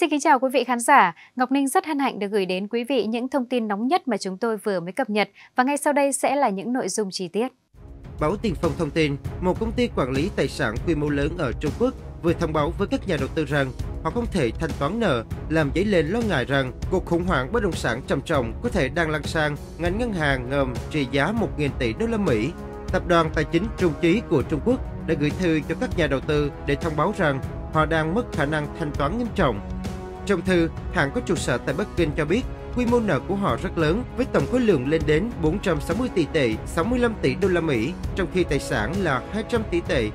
Xin kính chào quý vị khán giả. Ngọc Ninh rất hân hạnh được gửi đến quý vị những thông tin nóng nhất mà chúng tôi vừa mới cập nhật và ngay sau đây sẽ là những nội dung chi tiết. Báo Tiền Phong thông tin, một công ty quản lý tài sản quy mô lớn ở Trung Quốc vừa thông báo với các nhà đầu tư rằng họ không thể thanh toán nợ, làm dấy lên lo ngại rằng cuộc khủng hoảng bất động sản trầm trọng có thể đang lan sang ngành ngân hàng ngầm trị giá 1.000 tỷ đô la Mỹ. Tập đoàn Tài chính Trung Chí của Trung Quốc đã gửi thư cho các nhà đầu tư để thông báo rằng họ đang mất khả năng thanh toán nghiêm trọng. Trong thư, hãng có trụ sở tại Bắc Kinh cho biết quy mô nợ của họ rất lớn với tổng khối lượng lên đến 460 tỷ tệ, 65 tỷ đô la Mỹ, trong khi tài sản là 200 tỷ tệ.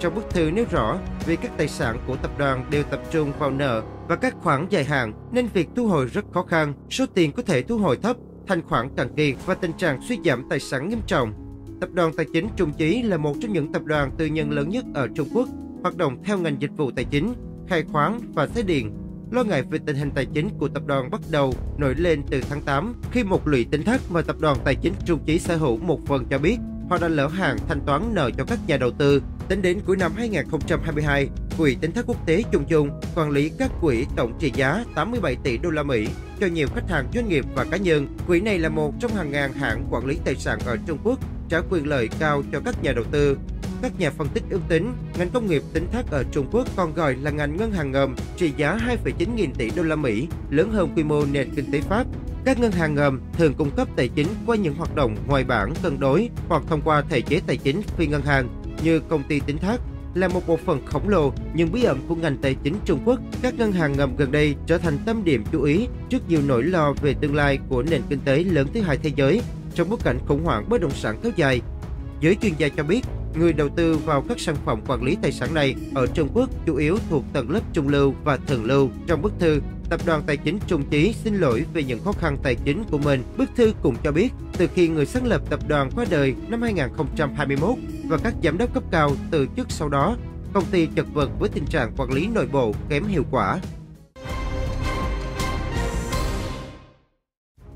Trong bức thư nêu rõ, vì các tài sản của tập đoàn đều tập trung vào nợ và các khoản dài hạn nên việc thu hồi rất khó khăn, số tiền có thể thu hồi thấp, thanh khoản cạn kiệt và tình trạng suy giảm tài sản nghiêm trọng. Tập đoàn Tài chính Trung Chí là một trong những tập đoàn tư nhân lớn nhất ở Trung Quốc, hoạt động theo ngành dịch vụ tài chính, khai khoáng và xe điện. Lo ngại về tình hình tài chính của tập đoàn bắt đầu nổi lên từ tháng 8 khi một lũy tín thác mà tập đoàn Tài chính Trung trí sở hữu một phần cho biết họ đã lỡ hàng thanh toán nợ cho các nhà đầu tư. Tính đến cuối năm 2022, Quỹ tín thác quốc tế Chung Chung quản lý các quỹ tổng trị giá 87 tỷ đô la Mỹ cho nhiều khách hàng doanh nghiệp và cá nhân. Quỹ này là một trong hàng ngàn hãng quản lý tài sản ở Trung Quốc trả quyền lợi cao cho các nhà đầu tư. Các nhà phân tích ước tính, ngành công nghiệp tính thác ở Trung Quốc còn gọi là ngành ngân hàng ngầm trị giá 2,9 nghìn tỷ đô la Mỹ, lớn hơn quy mô nền kinh tế Pháp. Các ngân hàng ngầm thường cung cấp tài chính qua những hoạt động ngoài bảng cân đối hoặc thông qua thể chế tài chính phi ngân hàng như công ty tính thác là một bộ phận khổng lồ nhưng bí ẩn của ngành tài chính Trung Quốc, các ngân hàng ngầm gần đây trở thành tâm điểm chú ý trước nhiều nỗi lo về tương lai của nền kinh tế lớn thứ hai thế giới trong bối cảnh khủng hoảng bất động sản kéo dài. Giới chuyên gia cho biết, người đầu tư vào các sản phẩm quản lý tài sản này ở Trung Quốc chủ yếu thuộc tầng lớp trung lưu và thượng lưu. Trong bức thư, Tập đoàn Tài chính Trung Chí xin lỗi về những khó khăn tài chính của mình. Bức thư cũng cho biết, từ khi người sáng lập tập đoàn qua đời năm 2021 và các giám đốc cấp cao từ chức sau đó, công ty chật vật với tình trạng quản lý nội bộ kém hiệu quả.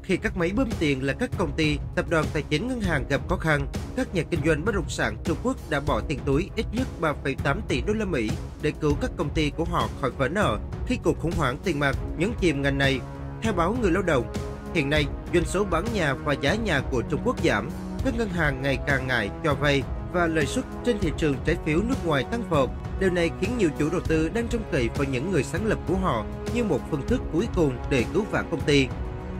Khi các máy bơm tiền là các công ty, tập đoàn tài chính ngân hàng gặp khó khăn, các nhà kinh doanh bất động sản Trung Quốc đã bỏ tiền túi ít nhất 3,8 tỷ đô la Mỹ để cứu các công ty của họ khỏi vỡ nợ khi cuộc khủng hoảng tiền mặt nhấn chìm ngành này. Theo báo Người Lao động, hiện nay doanh số bán nhà và giá nhà của Trung Quốc giảm, các ngân hàng ngày càng ngại cho vay và lợi suất trên thị trường trái phiếu nước ngoài tăng vọt. Điều này khiến nhiều chủ đầu tư đang trông cậy vào những người sáng lập của họ như một phương thức cuối cùng để cứu vãn công ty.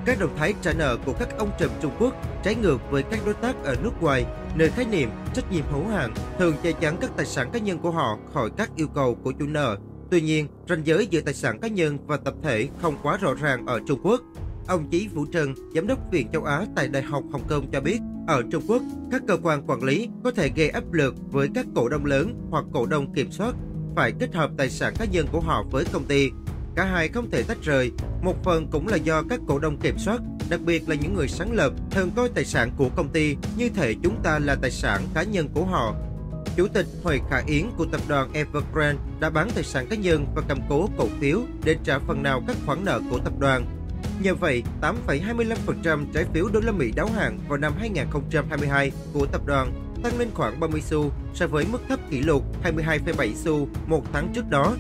Các động thái trả nợ của các ông trùm Trung Quốc trái ngược với các đối tác ở nước ngoài, nơi khái niệm trách nhiệm hữu hạn thường che chắn các tài sản cá nhân của họ khỏi các yêu cầu của chủ nợ. Tuy nhiên, ranh giới giữa tài sản cá nhân và tập thể không quá rõ ràng ở Trung Quốc. Ông Chí Vũ Trân, Giám đốc Viện Châu Á tại Đại học Hồng Kông cho biết, ở Trung Quốc, các cơ quan quản lý có thể gây áp lực với các cổ đông lớn hoặc cổ đông kiểm soát phải kết hợp tài sản cá nhân của họ với công ty Cả hai không thể tách rời, một phần cũng là do các cổ đông kiểm soát, đặc biệt là những người sáng lập, thường coi tài sản của công ty như thể chúng ta là tài sản cá nhân của họ. Chủ tịch Huệ Khả Yến của tập đoàn Evergrande đã bán tài sản cá nhân và cầm cố cổ phiếu để trả phần nào các khoản nợ của tập đoàn. Nhờ vậy, 8,25% trái phiếu đô la Mỹ đáo hạn vào năm 2022 của tập đoàn tăng lên khoảng 30 xu so với mức thấp kỷ lục 22,7 xu một tháng trước đó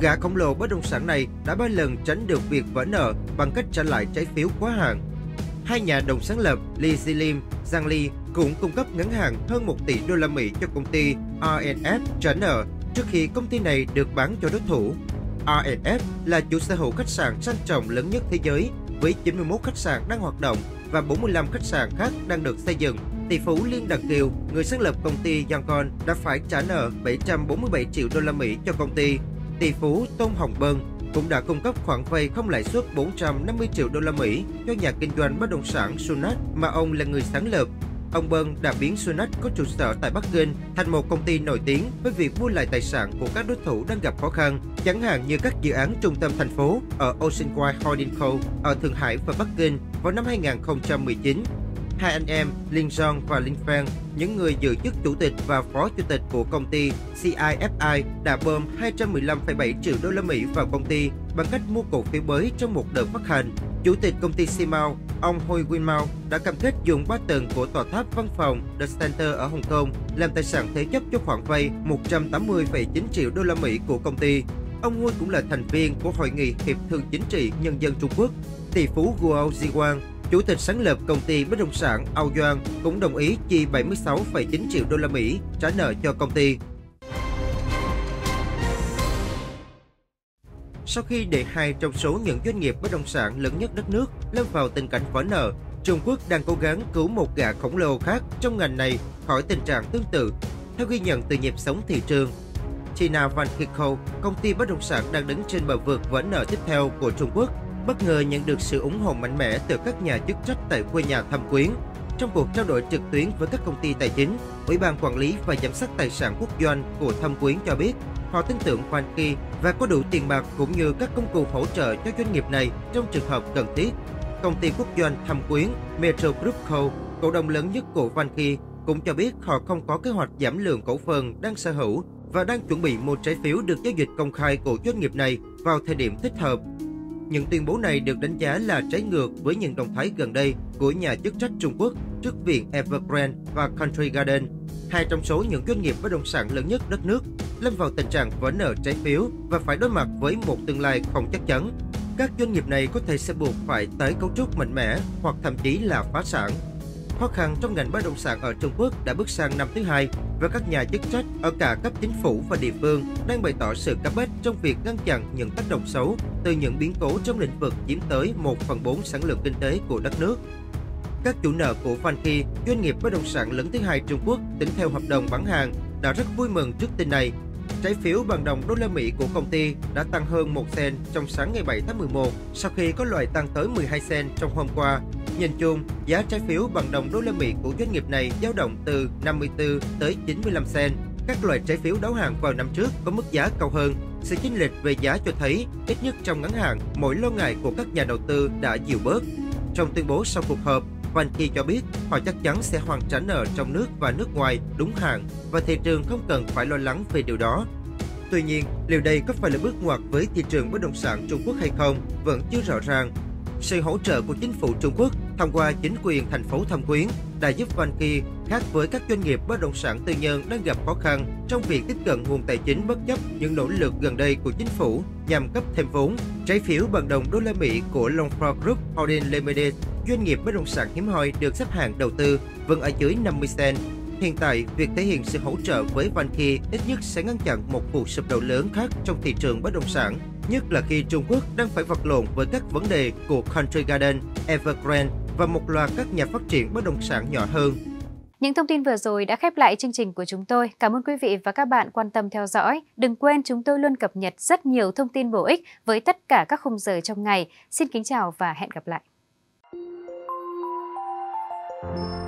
Gã khổng lồ bất động sản này đã ba lần tránh được việc vỡ nợ bằng cách trả lại trái phiếu quá hạn. Hai nhà đồng sáng lập Lee Zilim, Zhang Li cũng cung cấp ngắn hạn hơn 1 tỷ đô la Mỹ cho công ty RNF trả nợ trước khi công ty này được bán cho đối thủ. RNF là chủ sở hữu khách sạn sang trọng lớn nhất thế giới với 91 khách sạn đang hoạt động và 45 khách sạn khác đang được xây dựng. Tỷ phú Liên Đặc Kiều, người sáng lập công ty Yangon, đã phải trả nợ 747 triệu đô la Mỹ cho công ty tỷ phú Tôn Hồng Bân cũng đã cung cấp khoản vay không lãi suất 450 triệu đô la Mỹ cho nhà kinh doanh bất động sản Sunat mà ông là người sáng lập. Ông Bân đã biến Sunat có trụ sở tại Bắc Kinh thành một công ty nổi tiếng với việc mua lại tài sản của các đối thủ đang gặp khó khăn, chẳng hạn như các dự án trung tâm thành phố ở Oceanwide Holding Co. ở Thượng Hải và Bắc Kinh vào năm 2019 Hai anh em, Lin Jong và Lin Fang, những người giữ chức chủ tịch và phó chủ tịch của công ty CIFI đã bơm 215,7 triệu đô la Mỹ vào công ty bằng cách mua cổ phiếu mới trong một đợt phát hành. Chủ tịch công ty Simao, ông Hoi Win Mao đã cam kết dùng 3 tầng của tòa tháp văn phòng The Center ở Hồng Kông làm tài sản thế chấp cho khoản vay 180,9 triệu đô la Mỹ của công ty Ông Hoi cũng là thành viên của Hội nghị Hiệp thương Chính trị Nhân dân Trung Quốc. Tỷ phú Guo Jiwang chủ tịch sáng lập công ty bất động sản Aoyuan cũng đồng ý chi 76,9 triệu đô la Mỹ trả nợ cho công ty. Sau khi để hai trong số những doanh nghiệp bất động sản lớn nhất đất nước lâm vào tình cảnh vỡ nợ, Trung Quốc đang cố gắng cứu một gã khổng lồ khác trong ngành này khỏi tình trạng tương tự. Theo ghi nhận từ nhịp sống thị trường, China Van Kiko, công ty bất động sản đang đứng trên bờ vực vỡ nợ tiếp theo của Trung Quốc, bất ngờ nhận được sự ủng hộ mạnh mẽ từ các nhà chức trách tại quê nhà Thâm Quyến. Trong cuộc trao đổi trực tuyến với các công ty tài chính, Ủy ban Quản lý và Giám sát Tài sản Quốc doanh của Thâm Quyến cho biết họ tin tưởng Vanke và có đủ tiền bạc cũng như các công cụ hỗ trợ cho doanh nghiệp này trong trường hợp cần thiết. Công ty quốc doanh Thâm Quyến Metro Group Co, cổ đông lớn nhất của Vanke, cũng cho biết họ không có kế hoạch giảm lượng cổ phần đang sở hữu và đang chuẩn bị mua trái phiếu được giao dịch công khai của doanh nghiệp này vào thời điểm thích hợp. Những tuyên bố này được đánh giá là trái ngược với những động thái gần đây của nhà chức trách Trung Quốc trước viện Evergrande và Country Garden, hai trong số những doanh nghiệp bất động sản lớn nhất đất nước, lâm vào tình trạng vỡ nợ trái phiếu và phải đối mặt với một tương lai không chắc chắn. Các doanh nghiệp này có thể sẽ buộc phải tái cấu trúc mạnh mẽ hoặc thậm chí là phá sản. Khó khăn trong ngành bất động sản ở Trung Quốc đã bước sang năm thứ hai và các nhà chức trách ở cả cấp chính phủ và địa phương đang bày tỏ sự cấp bách trong việc ngăn chặn những tác động xấu từ những biến cố trong lĩnh vực chiếm tới 1 phần 4 sản lượng kinh tế của đất nước. Các chủ nợ của Vanke, doanh nghiệp bất động sản lớn thứ hai Trung Quốc tính theo hợp đồng bán hàng, đã rất vui mừng trước tin này Trái phiếu bằng đồng đô la Mỹ của công ty đã tăng hơn 1 sen trong sáng ngày 7 tháng 11 sau khi có loại tăng tới 12 sen trong hôm qua. Nhìn chung, giá trái phiếu bằng đồng đô la Mỹ của doanh nghiệp này dao động từ 54 tới 95 sen. Các loại trái phiếu đấu hàng vào năm trước có mức giá cao hơn. Sự chênh lệch về giá cho thấy, ít nhất trong ngắn hạn, mỗi lo ngại của các nhà đầu tư đã dịu bớt. Trong tuyên bố sau cuộc họp, Vanke cho biết họ chắc chắn sẽ hoàn trả nợ trong nước và nước ngoài đúng hạn và thị trường không cần phải lo lắng về điều đó. Tuy nhiên, liệu đây có phải là bước ngoặt với thị trường bất động sản Trung Quốc hay không vẫn chưa rõ ràng. Sự hỗ trợ của chính phủ Trung Quốc thông qua chính quyền thành phố Thâm Quyến đã giúp Vanke khác với các doanh nghiệp bất động sản tư nhân đang gặp khó khăn trong việc tiếp cận nguồn tài chính bất chấp những nỗ lực gần đây của chính phủ nhằm cấp thêm vốn. Trái phiếu bằng đồng đô la Mỹ của Longford Group Holding Limited doanh nghiệp bất động sản hiếm hoi được xếp hạng đầu tư vẫn ở dưới 50 cent. Hiện tại, việc thể hiện sự hỗ trợ với Vanke ít nhất sẽ ngăn chặn một vụ sụp đổ lớn khác trong thị trường bất động sản, nhất là khi Trung Quốc đang phải vật lộn với các vấn đề của Country Garden, Evergrande và một loạt các nhà phát triển bất động sản nhỏ hơn. Những thông tin vừa rồi đã khép lại chương trình của chúng tôi. Cảm ơn quý vị và các bạn quan tâm theo dõi. Đừng quên chúng tôi luôn cập nhật rất nhiều thông tin bổ ích với tất cả các khung giờ trong ngày. Xin kính chào và hẹn gặp lại. Thank you.